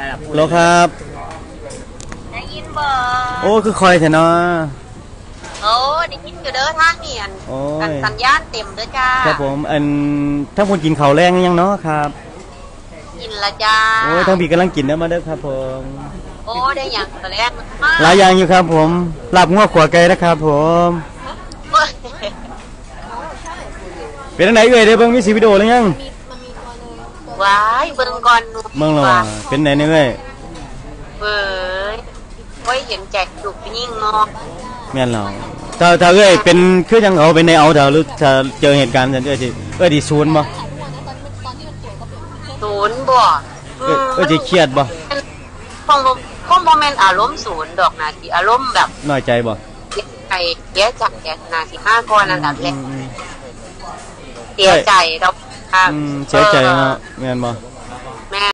ระดับโลครับ ได้ยินบ่โอ้คือคอยแท้เนาะโอ้ได้ยินอยู่เด้อทางเนียนโอ้กันยสัญญาณเต็มเด้อจ้าครับผมอันถ้าคนกินข้าวแรงยังเนาะครับกินละจ้าโอ้ยทั้งพี่กำลังกินเด้อมาเด้อครับผมโอ้ได้หยังก็แล้วมากหลายอย่างอยู่ครับผมลาบงัวขวาไก่นะครับผมเป็นจังไหนเอ่ยได้เบิ่งมีสิวิดีโอหรือยัง ว้ายเบิ่งก่อนหนูเบิ่งแล้วว่าเป็นไหนเนี่ยเอ้ยเบ้ยโอ้ยเห็นแจกจุกไปยิ่งเนาะแม่นแล้วถ้าถ้าเอ้ยเป็นคือจังเอาเป็นในเอาเถอะหรือถ้าเจอเหตุการณ์นั้นเอ้ยสิเอ้ยสิศูนย์บ่ศูนย์บ่เอ้ยเอ้ยสิเครียดบ่คงบ่คงบ่แม่นอารมณ์ศูนย์ดอกนะที่อารมณ์แบบน้อยใจบ่เสียใจเสียใจแกนาสิห้าก่อนอันดับแรอืกมอืมเสียใจดอก ค่ะอืมเ